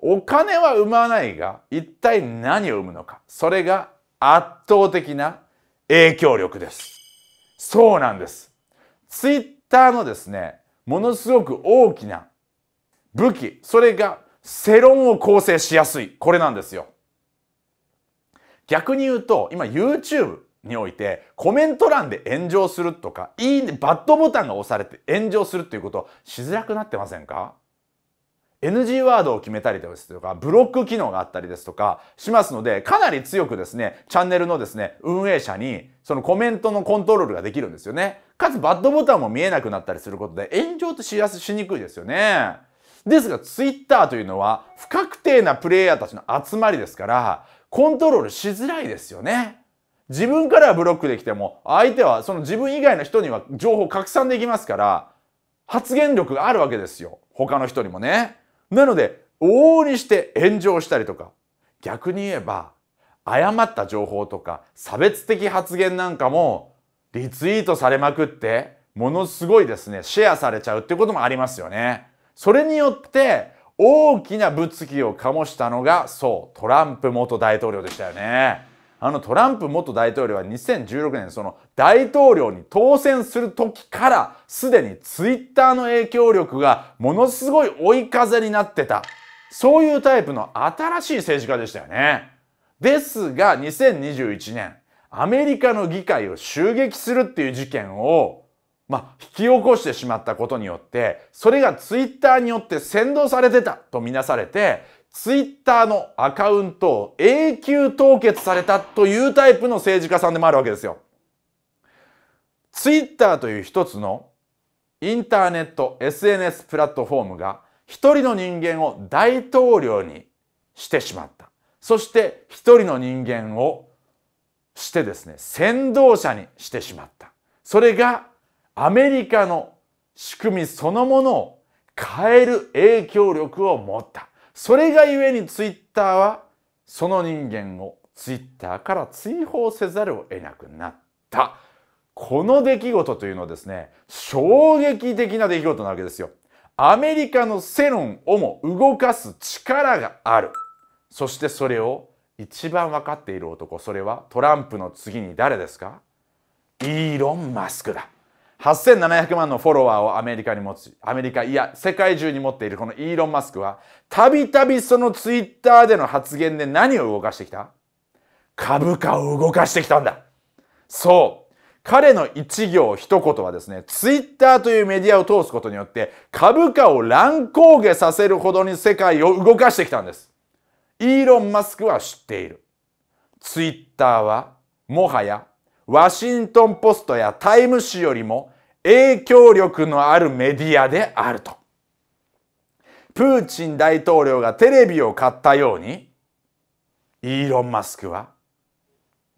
お金は生まないが一体何を生むのか。それが圧倒的な影響力です。そうなんです。ツイッターのですねものすごく大きな武器それが世論を構成しやすい。これなんですよ。逆に言うと今 YouTube においてコメント欄で炎上するとかいいねバッドボタンが押されて炎上するっていうことしづらくなってませんか？NG ワードを決めたりですとか、ブロック機能があったりですとかしますので、かなり強くですね、チャンネルのですね、運営者にそのコメントのコントロールができるんですよね。かつバッドボタンも見えなくなったりすることで炎上ってしやすしにくいですよね。ですが、ツイッターというのは不確定なプレイヤーたちの集まりですから、コントロールしづらいですよね。自分からはブロックできても、相手はその自分以外の人には情報拡散できますから、発言力があるわけですよ。他の人にもね。なので往々にして炎上したりとか逆に言えば誤った情報とか差別的発言なんかもリツイートされまくってものすごいですねシェアされちゃうってこともありますよね。それによって大きな物議を醸したのがそうトランプ元大統領でしたよね。あのトランプ元大統領は2016年その大統領に当選する時からすでにツイッターの影響力がものすごい追い風になってた。そういうタイプの新しい政治家でしたよね。ですが2021年アメリカの議会を襲撃するっていう事件をまあ、引き起こしてしまったことによってそれがツイッターによって扇動されてたとみなされてツイッターのアカウントを永久凍結されたというタイプの政治家さんでもあるわけですよ。ツイッターという一つのインターネット SNS プラットフォームが一人の人間を大統領にしてしまった。そして一人の人間をしてですね、先導者にしてしまった。それがアメリカの仕組みそのものを変える影響力を持った。それがゆえにツイッターはその人間をツイッターから追放せざるを得なくなった。この出来事というのはですね、衝撃的な出来事なわけですよ。アメリカの世論をも動かす力がある。そしてそれを一番分かっている男、それはトランプの次に誰ですか？イーロン・マスクだ。8700万のフォロワーをアメリカに持つ、アメリカ、いや、世界中に持っているこのイーロン・マスクは、たびたびそのツイッターでの発言で何を動かしてきた？株価を動かしてきたんだ。そう。彼の一行一言はですね、ツイッターというメディアを通すことによって、株価を乱高下させるほどに世界を動かしてきたんです。イーロン・マスクは知っている。ツイッターは、もはやワシントンポストやタイム誌よりも影響力のあるメディアであると。プーチン大統領がテレビを買ったように、イーロン・マスクは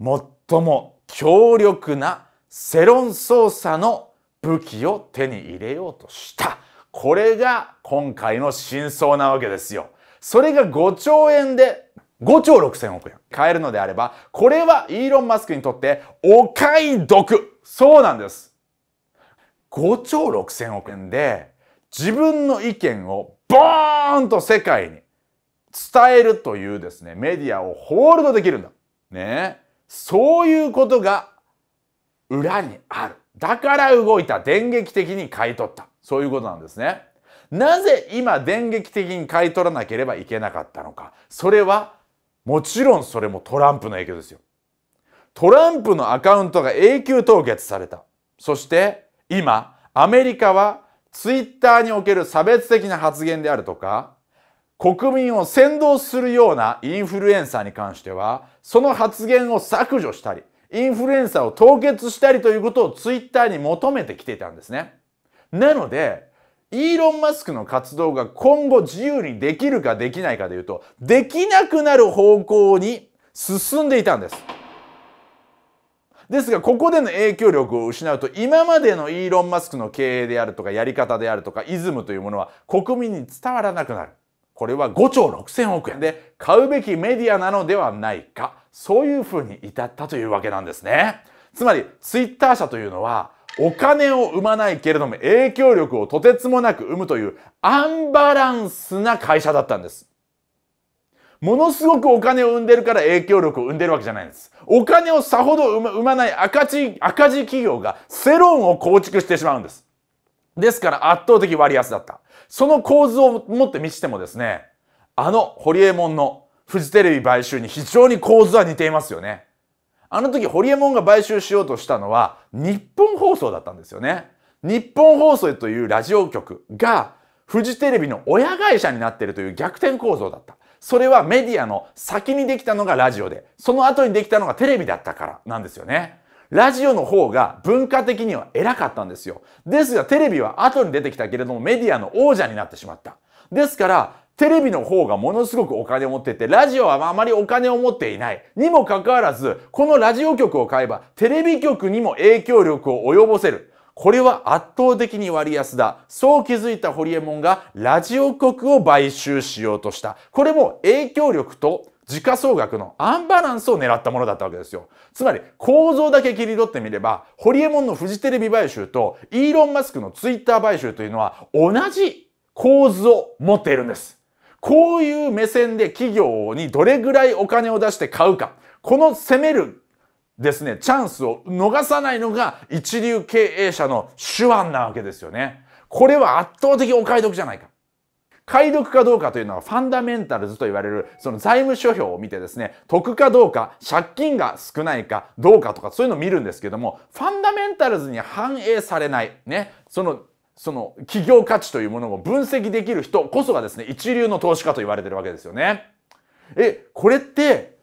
最も強力な世論操作の武器を手に入れようとした。これが今回の真相なわけですよ。それが5兆円で5兆6000億円買えるのであれば、これはイーロン・マスクにとってお買い得そうなんです。5兆6000億円で自分の意見をボーンと世界に伝えるというですね、メディアをホールドできるんだ。ね。そういうことが裏にある。だから動いた。電撃的に買い取った。そういうことなんですね。なぜ今電撃的に買い取らなければいけなかったのか。それはもちろんそれもトランプの影響ですよ。トランプのアカウントが永久凍結された。そして今、アメリカはツイッターにおける差別的な発言であるとか、国民を扇動するようなインフルエンサーに関しては、その発言を削除したり、インフルエンサーを凍結したりということをツイッターに求めてきていたんですね。なので、イーロン・マスクの活動が今後自由にできるかできないかでいうと、できなくなる方向に進んでいたんです。ですが、ここでの影響力を失うと、今までのイーロン・マスクの経営であるとか、やり方であるとか、イズムというものは国民に伝わらなくなる。これは5兆6000億円で買うべきメディアなのではないか。そういうふうに至ったというわけなんですね。つまり、ツイッター社というのは、お金を生まないけれども影響力をとてつもなく生むというアンバランスな会社だったんです。ものすごくお金を生んでるから影響力を生んでるわけじゃないんです。お金をさほど生まない赤字、赤字企業が世論を構築してしまうんです。ですから圧倒的割安だった。その構図を持って見せてもですね、あのホリエモンのフジテレビ買収に非常に構図は似ていますよね。あの時ホリエモンが買収しようとしたのは日本放送だったんですよね。日本放送というラジオ局がフジテレビの親会社になっているという逆転構造だった。それはメディアの先にできたのがラジオで、その後にできたのがテレビだったからなんですよね。ラジオの方が文化的には偉かったんですよ。ですがテレビは後に出てきたけれどもメディアの王者になってしまった。ですからテレビの方がものすごくお金を持ってて、ラジオはあまりお金を持っていない。にもかかわらず、このラジオ局を買えば、テレビ局にも影響力を及ぼせる。これは圧倒的に割安だ。そう気づいたホリエモンがラジオ局を買収しようとした。これも影響力と時価総額のアンバランスを狙ったものだったわけですよ。つまり構造だけ切り取ってみれば、ホリエモンのフジテレビ買収とイーロン・マスクのツイッター買収というのは同じ構図を持っているんです。こういう目線で企業にどれぐらいお金を出して買うか。この攻めるですね、チャンスを逃さないのが一流経営者の手腕なわけですよね。これは圧倒的お買い得じゃないか。買い得かどうかというのはファンダメンタルズと言われるその財務諸表を見てですね、得かどうか、借金が少ないかどうかとかそういうのを見るんですけども、ファンダメンタルズに反映されない、ね、そのその企業価値というものを分析できる人こそがですね、一流の投資家と言われてるわけですよね。え、これって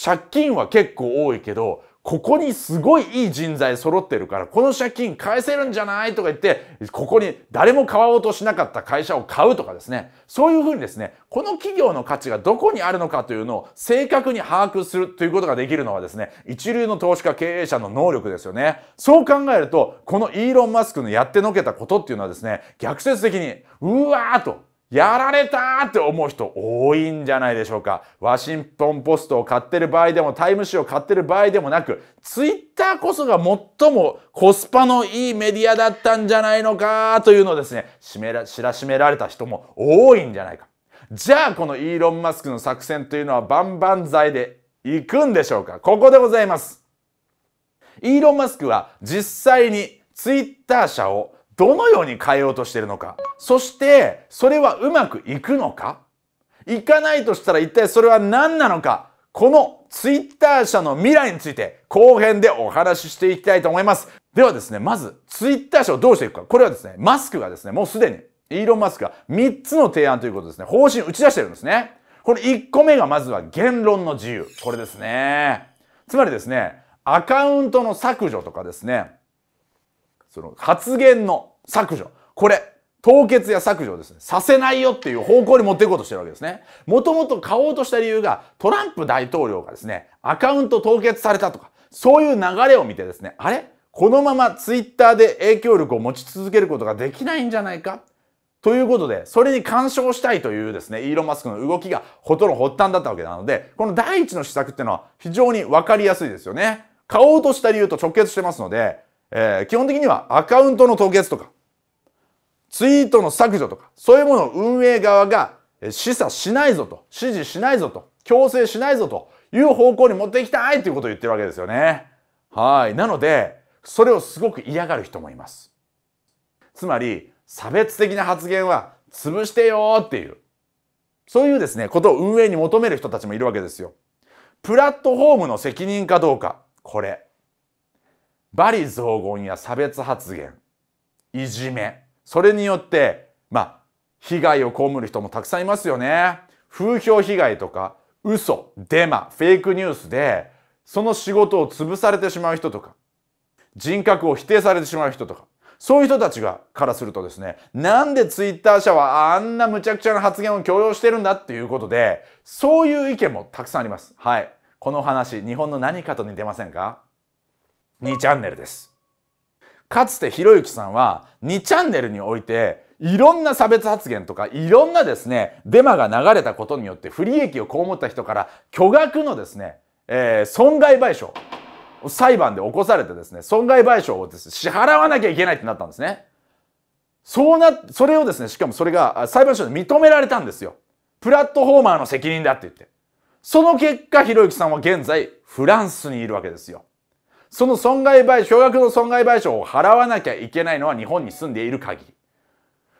借金は結構多いけど、ここにすごいいい人材揃ってるから、この借金返せるんじゃない？とか言って、ここに誰も買おうとしなかった会社を買うとかですね。そういうふうにですね、この企業の価値がどこにあるのかというのを正確に把握するということができるのはですね、一流の投資家経営者の能力ですよね。そう考えると、このイーロン・マスクのやってのけたことっていうのはですね、逆説的に、うわーと、やられたって思う人多いんじゃないでしょうか。ワシントンポストを買ってる場合でも、タイム誌を買ってる場合でもなく、ツイッターこそが最もコスパのいいメディアだったんじゃないのかというのをですね、しめら、知らしめられた人も多いんじゃないか。じゃあ、このイーロン・マスクの作戦というのは万々歳でいくんでしょうかここでございます。イーロン・マスクは実際にツイッター社をどのように変えようとしているのか。そして、それはうまくいくのかいかないとしたら一体それは何なのかこのツイッター社の未来について後編でお話ししていきたいと思います。ではですね、まずツイッター社をどうしていくか。これはですね、マスクがですね、もうすでにイーロン・マスクが3つの提案ということですね、方針打ち出してるんですね。これ1個目がまずは言論の自由。これですね。つまりですね、アカウントの削除とかですね、その発言の削除。これ、凍結や削除をですね、させないよっていう方向に持っていこうとしてるわけですね。もともと買おうとした理由が、トランプ大統領がですね、アカウント凍結されたとか、そういう流れを見てですね、あれ？このままツイッターで影響力を持ち続けることができないんじゃないか？ということで、それに干渉したいというですね、イーロン・マスクの動きがほとんど発端だったわけなので、この第一の施策っていうのは非常にわかりやすいですよね。買おうとした理由と直結してますので、えー、基本的にはアカウントの凍結とか、ツイートの削除とか、そういうものを運営側が示唆しないぞと、指示しないぞと、強制しないぞという方向に持っていきたいということを言ってるわけですよね。はい。なので、それをすごく嫌がる人もいます。つまり、差別的な発言は潰してよっていう、そういうですね、ことを運営に求める人たちもいるわけですよ。プラットフォームの責任かどうか、これ。罵詈雑言や差別発言、いじめ、それによって、まあ、被害を被る人もたくさんいますよね。風評被害とか、嘘、デマ、フェイクニュースで、その仕事を潰されてしまう人とか、人格を否定されてしまう人とか、そういう人たちが、からするとですね、なんでツイッター社はあんな無茶苦茶な発言を強要してるんだっていうことで、そういう意見もたくさんあります。はい。この話、日本の何かと似てませんか ?2 チャンネルです。かつてひろゆきさんは2チャンネルにおいていろんな差別発言とかいろんなですねデマが流れたことによって不利益を被った人から巨額のですね、えー、損害賠償裁判で起こされてですね損害賠償をです、ね、支払わなきゃいけないってなったんですね。そうな、それをですね、しかもそれが裁判所で認められたんですよ。プラットフォーマーの責任だって言って。その結果、ひろゆきさんは現在、フランスにいるわけですよ。その損害賠償、少額の損害賠償を払わなきゃいけないのは日本に住んでいる限り。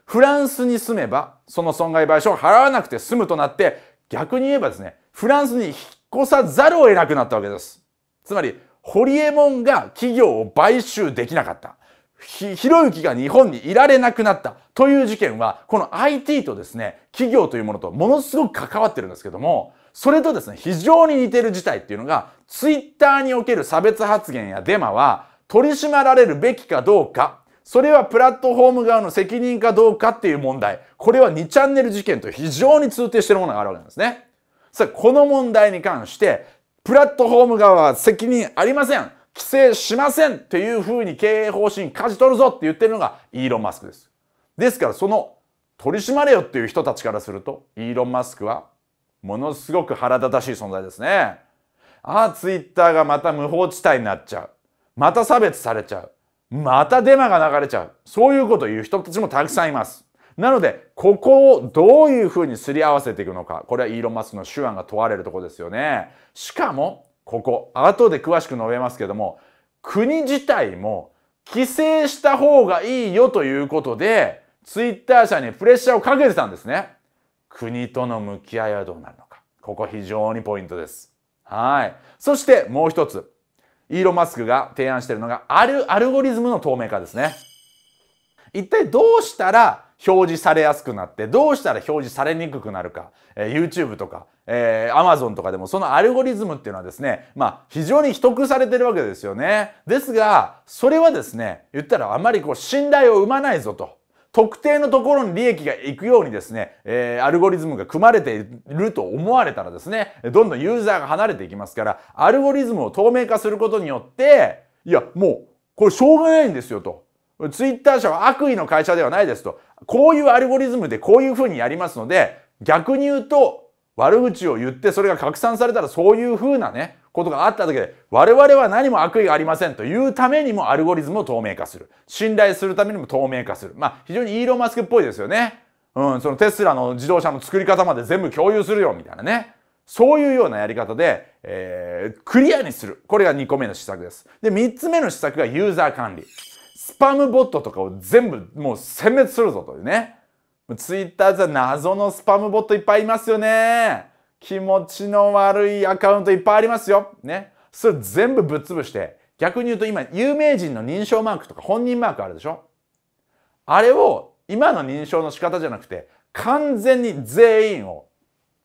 フランスに住めば、その損害賠償を払わなくて済むとなって、逆に言えばですね、フランスに引っ越さざるを得なくなったわけです。つまり、ホリエモンが企業を買収できなかった。ひ、ひろゆきが日本にいられなくなったという事件は、この IT とですね、企業というものとものすごく関わってるんですけども、それとですね、非常に似てる事態っていうのが、ツイッターにおける差別発言やデマは、取り締まられるべきかどうか、それはプラットフォーム側の責任かどうかっていう問題。これは2チャンネル事件と非常に通底しているものがあるわけなんですね。さあ、この問題に関して、プラットフォーム側は責任ありません。規制しませんっていうふうに経営方針舵取るぞって言ってるのがイーロン・マスクです。ですからその取り締まれよっていう人たちからするとイーロン・マスクはものすごく腹立たしい存在ですね。ああ、ツイッターがまた無法地帯になっちゃう。また差別されちゃう。またデマが流れちゃう。そういうことを言う人たちもたくさんいます。なので、ここをどういうふうにすり合わせていくのか。これはイーロン・マスクの手腕が問われるところですよね。しかも、ここ、後で詳しく述べますけども、国自体も規制した方がいいよということで、ツイッター社にプレッシャーをかけてたんですね。国との向き合いはどうなるのか。ここ非常にポイントです。はい。そしてもう一つ。イーロン・マスクが提案しているのが、あるアルゴリズムの透明化ですね。一体どうしたら表示されやすくなって、どうしたら表示されにくくなるか。えー、YouTube とか、えー、Amazon とかでもそのアルゴリズムっていうのはですね、まあ非常に秘匿されてるわけですよね。ですが、それはですね、言ったらあまりこう信頼を生まないぞと。特定のところに利益がいくようにですね、えー、アルゴリズムが組まれていると思われたらですね、どんどんユーザーが離れていきますから、アルゴリズムを透明化することによって、いや、もう、これしょうがないんですよと。ツイッター社は悪意の会社ではないですと。こういうアルゴリズムでこういうふうにやりますので、逆に言うと、悪口を言ってそれが拡散されたらそういうふうなね、ことがあっただけで、我々は何も悪意がありませんというためにもアルゴリズムを透明化する。信頼するためにも透明化する。まあ、非常にイーロン・マスクっぽいですよね。うん、そのテスラの自動車の作り方まで全部共有するよ、みたいなね。そういうようなやり方で、えー、クリアにする。これが2個目の施策です。で、3つ目の施策がユーザー管理。スパムボットとかを全部もう殲滅するぞというね。ツイッターでは謎のスパムボットいっぱいいますよね。気持ちの悪いアカウントいっぱいありますよ。ね。それ全部ぶっ潰して、逆に言うと今、有名人の認証マークとか本人マークあるでしょあれを今の認証の仕方じゃなくて、完全に全員を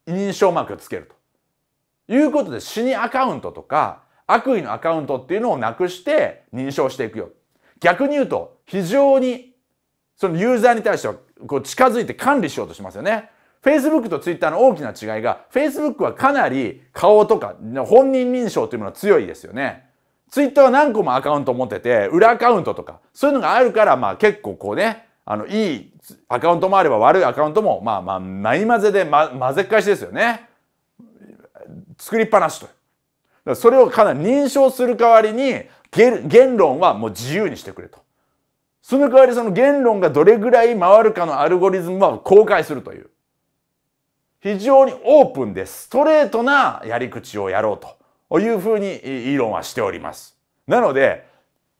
認証マークをつけると。いうことで死にアカウントとか悪意のアカウントっていうのをなくして認証していくよ。逆に言うと非常にそのユーザーに対してはこう近づいて管理しようとしますよね。Facebook と Twitter の大きな違いが、Facebook はかなり顔とか本人認証というものは強いですよね。Twitter は何個もアカウント持ってて、裏アカウントとか、そういうのがあるから、まあ結構こうね、あの、いいアカウントもあれば悪いアカウントも、まあまあ、ない混ぜで、ま、混ぜっ返しですよね。作りっぱなしと。それをかなり認証する代わりに、言論はもう自由にしてくれと。その代わりその言論がどれぐらい回るかのアルゴリズムは公開するという。非常にオープンでストレートなやり口をやろうというふうにイーロンはしております。なので、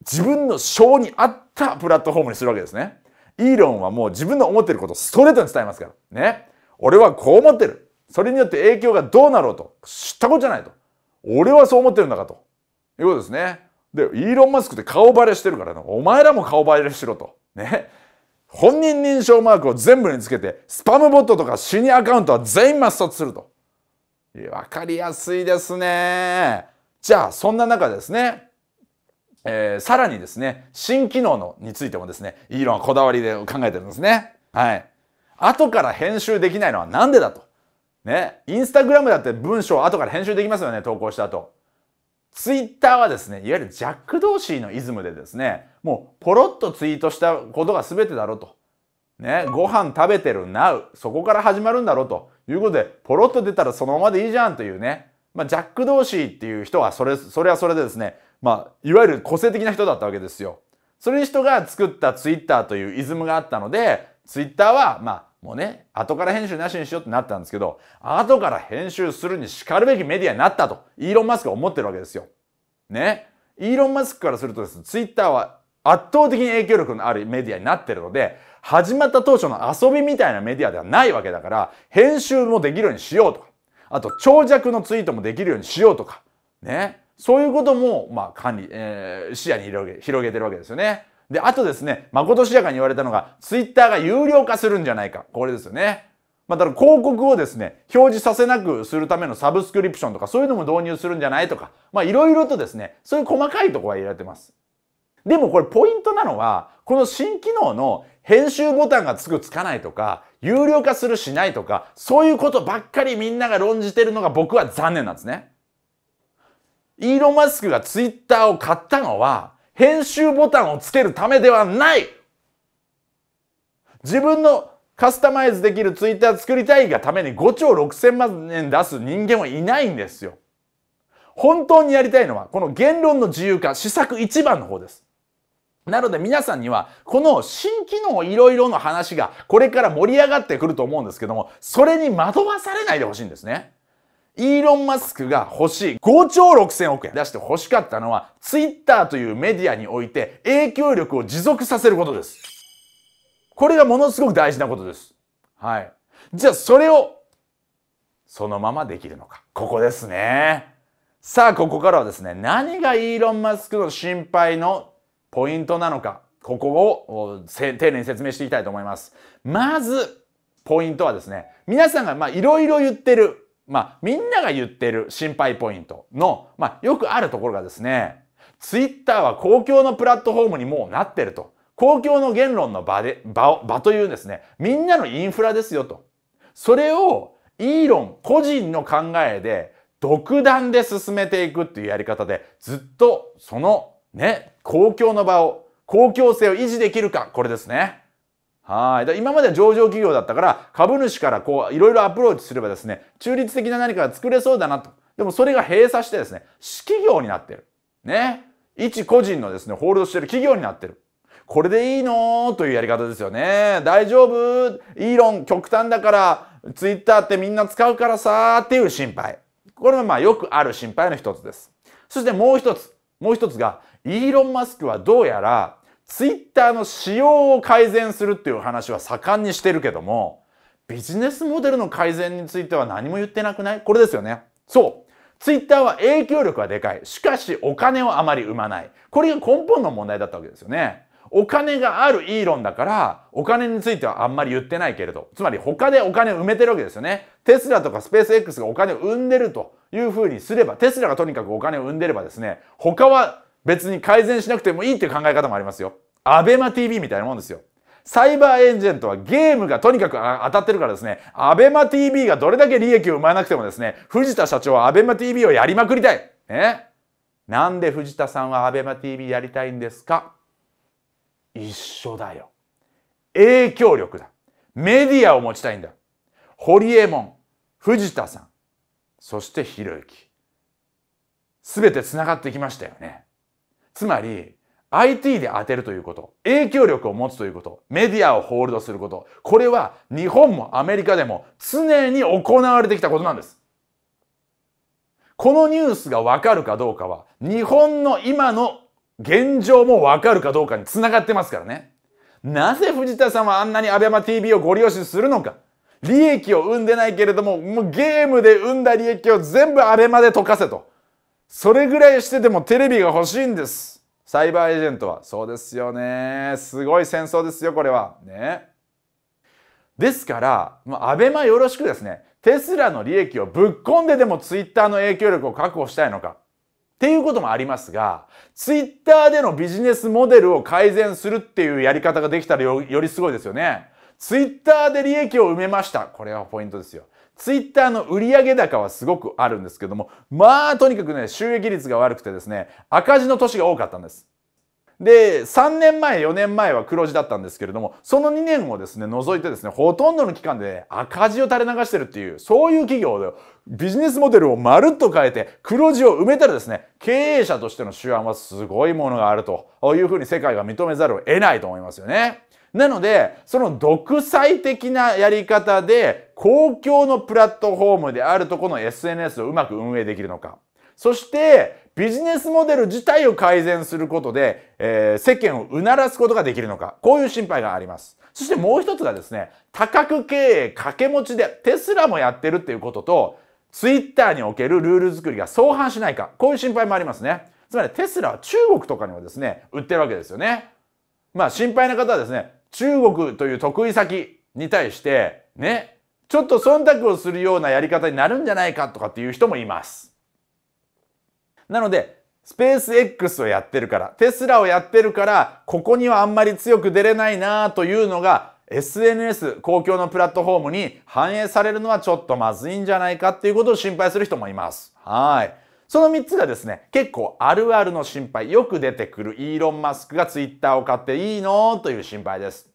自分の性に合ったプラットフォームにするわけですね。イーロンはもう自分の思ってることをストレートに伝えますから。ね。俺はこう思ってる。それによって影響がどうなろうと。知ったことじゃないと。俺はそう思ってるんだかと。いうことですね。で、イーロン・マスクって顔バレしてるからな。お前らも顔バレしろと。ね。本人認証マークを全部につけて、スパムボットとかシニアアカウントは全員抹殺すると。わかりやすいですね。じゃあ、そんな中ですね、えー、さらにですね、新機能のについてもですね、イーロンはこだわりで考えてるんですね。はい。後から編集できないのはなんでだと。ね。インスタグラムだって文章を後から編集できますよね、投稿した後。ツイッターはですね、いわゆるジャック・ドーシーのイズムでですね、もうポロッとツイートしたことが全てだろうと。ね、ご飯食べてるなう。そこから始まるんだろうということで、ポロッと出たらそのままでいいじゃんというね。まあ、ジャック・ドーシーっていう人はそれ、それはそれでですね、まあ、いわゆる個性的な人だったわけですよ。そういう人が作ったツイッターというイズムがあったので、ツイッターは、まあ、もうね、後から編集なしにしようってなったんですけど、後から編集するに叱るべきメディアになったと、イーロン・マスクは思ってるわけですよ。ね。イーロン・マスクからするとですね、ツイッターは圧倒的に影響力のあるメディアになってるので、始まった当初の遊びみたいなメディアではないわけだから、編集もできるようにしようとか、あと長尺のツイートもできるようにしようとか、ね。そういうことも、まあ、管理、えー、視野に広げ、広げてるわけですよね。で、あとですね、まことしやかに言われたのが、ツイッターが有料化するんじゃないか。これですよね。まあ、だから広告をですね、表示させなくするためのサブスクリプションとか、そういうのも導入するんじゃないとか、まあ、いろいろとですね、そういう細かいところは言われてます。でもこれポイントなのは、この新機能の編集ボタンがつくつかないとか、有料化するしないとか、そういうことばっかりみんなが論じてるのが僕は残念なんですね。イーロン・マスクがツイッターを買ったのは、編集ボタンをつけるためではない自分のカスタマイズできるツイッター作りたいがために5兆6千万円出す人間はいないんですよ。本当にやりたいのは、この言論の自由化、施策一番の方です。なので皆さんには、この新機能いろいろの話がこれから盛り上がってくると思うんですけども、それに惑わされないでほしいんですね。イーロン・マスクが欲しい5兆6000億円出して欲しかったのは、ツイッターというメディアにおいて影響力を持続させることです。これがものすごく大事なことです。はい。じゃあそれをそのままできるのか。ここですね。さあ、ここからはですね、何がイーロン・マスクの心配のポイントなのか、ここを丁寧に説明していきたいと思います。まず、ポイントはですね、皆さんがまあいろいろ言ってるまあ、みんなが言ってる心配ポイントの、まあ、よくあるところがですね、ツイッターは公共のプラットフォームにもうなってると。公共の言論の場で、場を場というですね、みんなのインフラですよと。それをイーロン個人の考えで独断で進めていくっていうやり方でずっとそのね、公共の場を、公共性を維持できるか、これですね。はい。今までは上場企業だったから、株主からこう、いろいろアプローチすればですね、中立的な何かが作れそうだなと。でもそれが閉鎖してですね、私企業になってる。ね。一個人のですね、ホールドしてる企業になってる。これでいいのというやり方ですよね。大丈夫？イーロン極端だから、ツイッターってみんな使うからさーっていう心配。これはまあよくある心配の一つです。そしてもう一つ。もう一つが、イーロン・マスクはどうやらツイッターの仕様を改善するっていう話は盛んにしてるけども、ビジネスモデルの改善については何も言ってなくない？これですよね。そう。ツイッターは影響力はでかい。しかしお金をあまり生まない。これが根本の問題だったわけですよね。お金があるイーロンだから、お金についてはあんまり言ってないけれど、つまり他でお金を埋めてるわけですよね。テスラとかスペース X がお金を生んでるというふうにすれば、テスラがとにかくお金を生んでればですね、他は別に改善しなくてもいいっていう考え方もありますよ。アベマ TV みたいなもんですよ。サイバーエージェントはゲームがとにかく当たってるからですね、アベマ TV がどれだけ利益を生まなくてもですね、藤田社長はアベマ TV をやりまくりたい。ね。なんで藤田さんはアベマ TV やりたいんですか？一緒だよ。影響力だ。メディアを持ちたいんだ。堀江門、藤田さん、そしてひろゆき。すべて繋がってきましたよね。つまり、IT で当てるということ、影響力を持つということ、メディアをホールドすること、これは日本もアメリカでも常に行われてきたことなんです。このニュースがわかるかどうかは、日本の今の現状もわかるかどうかにつながってますからね。なぜ藤田さんはあんなに ABEMATV をご利用しするのか。利益を生んでないけれども、もうゲームで生んだ利益を全部 ABEMA で溶かせと。それぐらいしててもテレビが欲しいんです。サイバーエージェントは。そうですよね。すごい戦争ですよ、これは。ね。ですから、まあ、アベマよろしくですね、テスラの利益をぶっ込んででもツイッターの影響力を確保したいのか。っていうこともありますが、ツイッターでのビジネスモデルを改善するっていうやり方ができたらよりすごいですよね。ツイッターで利益を埋めました。これはポイントですよ。ツイッターの売上高はすごくあるんですけども、まあとにかくね、収益率が悪くてですね、赤字の年が多かったんです。で、3年前、4年前は黒字だったんですけれども、その2年をですね、除いてですね、ほとんどの期間で赤字を垂れ流してるっていう、そういう企業で、ビジネスモデルをまるっと変えて黒字を埋めたらですね、経営者としての手腕はすごいものがあるというふうに世界が認めざるを得ないと思いますよね。なので、その独裁的なやり方で公共のプラットフォームであるとこの SNS をうまく運営できるのか。そして、ビジネスモデル自体を改善することで、えー、世間をうならすことができるのか。こういう心配があります。そしてもう一つがですね、多角経営掛け持ちでテスラもやってるっていうことと、ツイッターにおけるルール作りが相反しないか。こういう心配もありますね。つまりテスラは中国とかにもですね、売ってるわけですよね。まあ心配な方はですね、中国という得意先に対して、ね、ちょっと忖度をするようなやり方になるんじゃないかとかっていう人もいます。なので、スペース X をやってるから、テスラをやってるから、ここにはあんまり強く出れないなというのが、SNS、公共のプラットフォームに反映されるのはちょっとまずいんじゃないかっていうことを心配する人もいます。はい。その3つがですね、結構あるあるの心配、よく出てくるイーロン・マスクがツイッターを買っていいの？という心配です。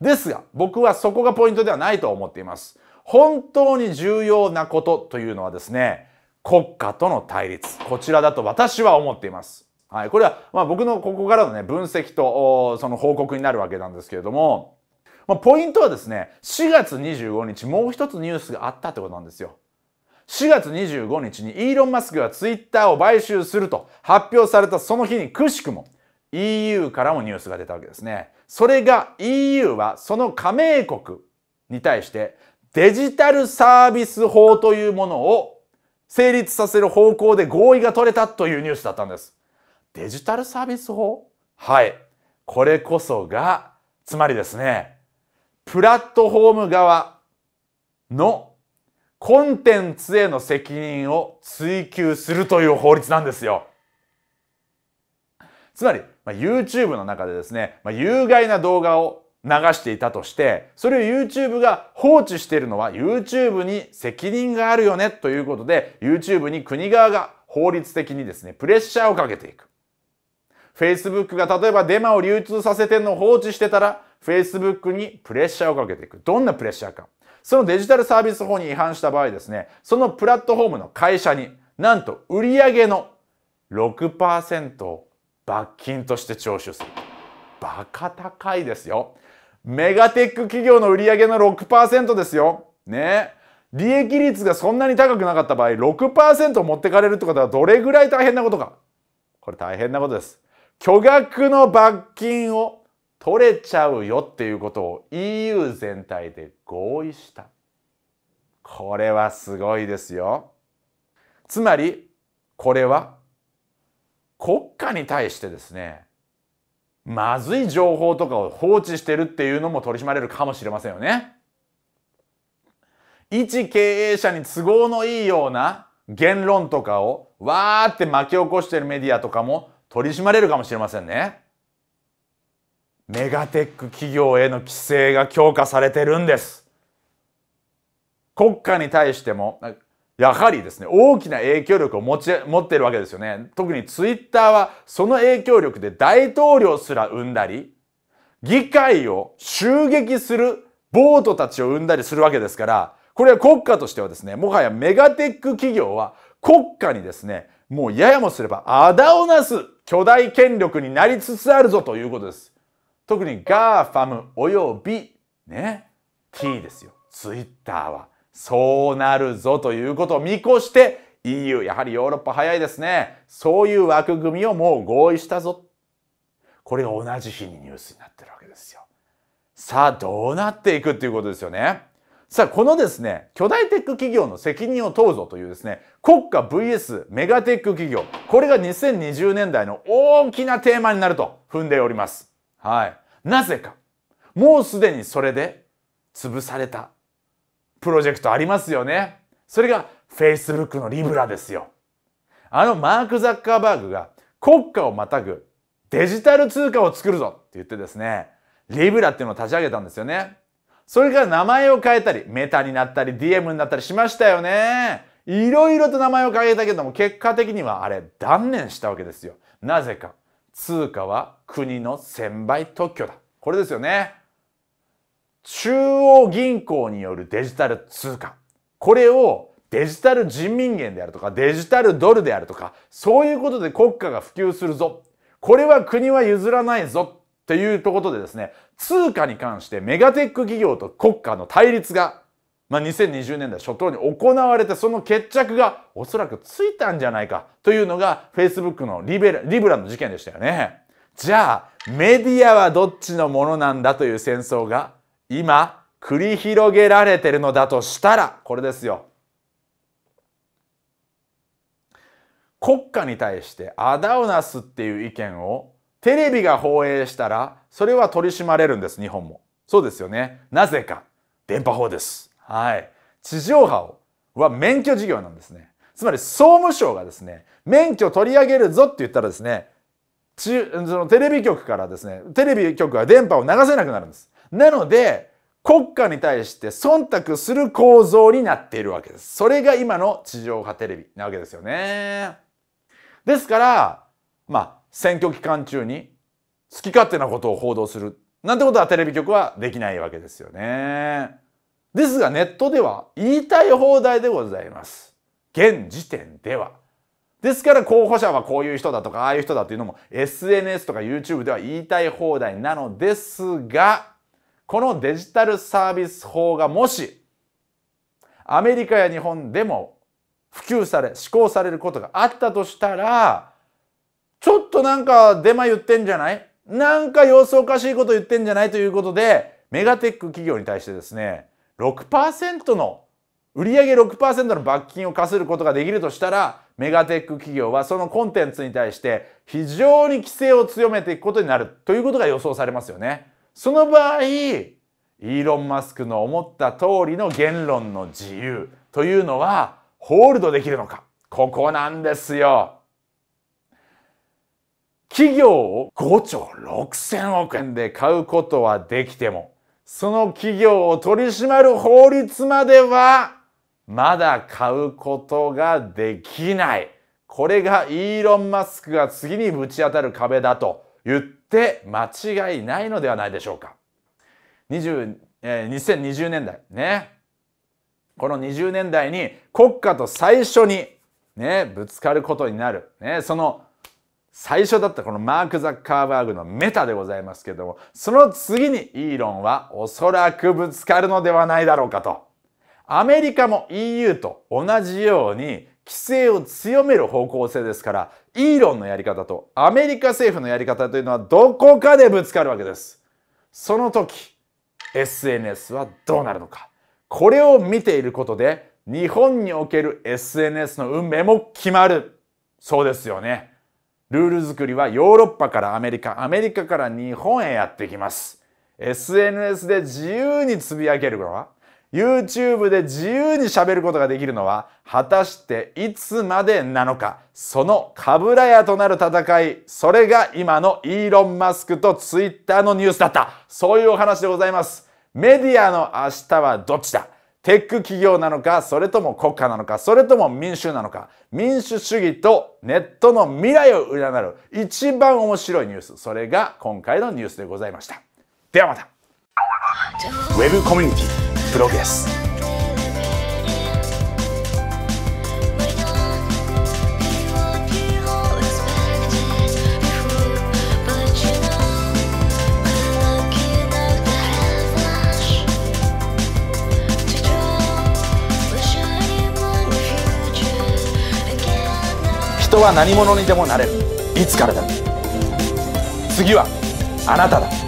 ですが、僕はそこがポイントではないと思っています。本当に重要なことというのはですね、国家との対立。こちらだと私は思っています。はい。これは、まあ僕のここからのね、分析と、その報告になるわけなんですけれども、まあ、ポイントはですね、4月25日、もう一つニュースがあったってことなんですよ。4月25日にイーロン・マスクがツイッターを買収すると発表されたその日にくしくも EU からもニュースが出たわけですね。それが EU はその加盟国に対してデジタルサービス法というものを成立させる方向で合意が取れたというニュースだったんです。デジタルサービス法？はい。これこそが、つまりですね、プラットフォーム側のコンテンツへの責任を追求するという法律なんですよ。つまり、まあ、YouTube の中でですね、まあ、有害な動画を流していたとして、それを YouTube が放置しているのは YouTube に責任があるよねということで、YouTube に国側が法律的にですね、プレッシャーをかけていく。Facebook が例えばデマを流通させてるのを放置してたら、Facebook にプレッシャーをかけていく。どんなプレッシャーか。そのデジタルサービス法に違反した場合ですね、そのプラットフォームの会社になんと売上の6%を罰金として徴収する。バカ高いですよ。メガテック企業の売上の6%ですよ。ね。利益率がそんなに高くなかった場合、6%持ってかれるってことはどれぐらい大変なことか。これ大変なことです。巨額の罰金を取れちゃうよっていうことを EU 全体で合意した。これはすごいですよ。つまり、これは国家に対してですね、まずい情報とかを放置してるっていうのも取り締まれるかもしれませんよね。一経営者に都合のいいような言論とかをわーって巻き起こしてるメディアとかも取り締まれるかもしれませんね。メガテック企業への規制が強化されてるんです。国家に対しても、やはりですね、大きな影響力を持ち、持っているわけですよね。特にツイッターはその影響力で大統領すら生んだり、議会を襲撃するボートたちを生んだりするわけですから、これは国家としてはですね、もはやメガテック企業は国家にですね、もうややもすればあだをなす巨大権力になりつつあるぞということです。特に GAFAM およびね、T ですよ。ツイッターは。そうなるぞということを見越して EU、やはりヨーロッパ早いですね。そういう枠組みをもう合意したぞ。これが同じ日にニュースになってるわけですよ。さあ、どうなっていくっていうことですよね。さあ、このですね、巨大テック企業の責任を問うぞというですね、国家 VS メガテック企業。これが2020年代の大きなテーマになると踏んでおります。はい。なぜか。もうすでにそれで潰されたプロジェクトありますよね。それが Facebook のリブラですよ。あのマーク・ザッカーバーグが国家をまたぐデジタル通貨を作るぞって言ってですね、リブラっていうのを立ち上げたんですよね。それから名前を変えたり、メタになったり、DM になったりしましたよね。いろいろと名前を変えたけども、結果的にはあれ断念したわけですよ。なぜか。通貨は国の専売特許だ。これですよね。中央銀行によるデジタル通貨。これをデジタル人民元であるとかデジタルドルであるとかそういうことで国家が普及するぞ。これは国は譲らないぞっていうとことでですね、通貨に関してメガテック企業と国家の対立が、まあ、2020年代初頭に行われてその決着がおそらくついたんじゃないかというのが Facebook のリベラリブラの事件でしたよね。じゃあメディアはどっちのものなんだという戦争が今繰り広げられてるのだとしたらこれですよ。国家に対してアダウナスっていう意見をテレビが放映したらそれは取り締まれるんです日本もそうですよねなぜか電波法ですはい。地上波は免許事業なんですね。つまり総務省がですね免許取り上げるぞって言ったらですねそのテレビ局からですねテレビ局は電波を流せなくなるんです。なので国家に対して忖度する構造になっているわけです。それが今の地上波テレビなわけですよね。ですから、まあ、選挙期間中に好き勝手なことを報道するなんてことはテレビ局はできないわけですよね。ですがネットでは言いたい放題でございます。現時点では。ですから候補者はこういう人だとかああいう人だというのも SNS とか YouTube では言いたい放題なのですがこのデジタルサービス法がもしアメリカや日本でも普及され施行されることがあったとしたらちょっとなんかデマ言ってんじゃない？なんか様子おかしいこと言ってんじゃない？ということでメガテック企業に対してですね6%の売上6%の罰金を課することができるとしたらメガテック企業はそのコンテンツに対して非常に規制を強めていくことになるということが予想されますよね。その場合イーロン・マスクの思った通りの言論の自由というのはホールドできるのかここなんですよ。企業を5兆6000億円で買うことはできてもその企業を取り締まる法律まではまだ買うことができない。これがイーロン・マスクが次にぶち当たる壁だと言って間違いないのではないでしょうか。20えー、2020年代ねこの20年代に国家と最初にね、ぶつかることになる。ね、その最初だったこのマーク・ザッカーバーグのメタでございますけども、その次にイーロンはおそらくぶつかるのではないだろうかと。アメリカも EU と同じように規制を強める方向性ですから、イーロンのやり方とアメリカ政府のやり方というのはどこかでぶつかるわけです。その時、SNS はどうなるのか。これを見ていることで日本における SNS の運命も決まるそうですよねルール作りはヨーロッパからアメリカアメリカから日本へやってきます。SNS で自由につぶやけるのは YouTube で自由にしゃべることができるのは果たしていつまでなのかそのかぶらやとなる戦いそれが今のイーロン・マスクと Twitter のニュースだった。そういうお話でございます。メディアの明日はどっちだ？テック企業なのか、それとも国家なのか、それとも民主なのか、民主主義とネットの未来を占う一番面白いニュース、それが今回のニュースでございました。ではまた。ウェブコミュニティプログレス。は何者にでもなれる。いつからだ次はあなただ。